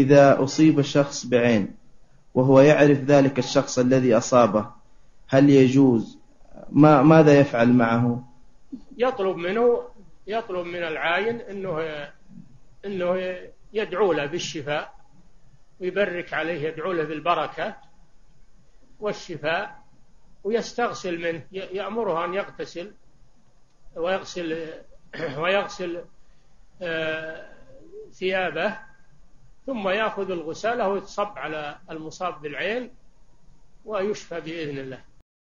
إذا أصيب شخص بعين وهو يعرف ذلك الشخص الذي أصابه هل يجوز؟ ما ماذا يفعل معه؟ يطلب منه يطلب من العاين إنه إنه يدعو له بالشفاء ويبرك عليه يدعو له بالبركة والشفاء ويستغسل منه يأمره أن يغتسل ويغسل ويغسل آه، ثيابه ثم يأخذ الغسالة ويتصب على المصاب بالعين ويشفى بإذن الله.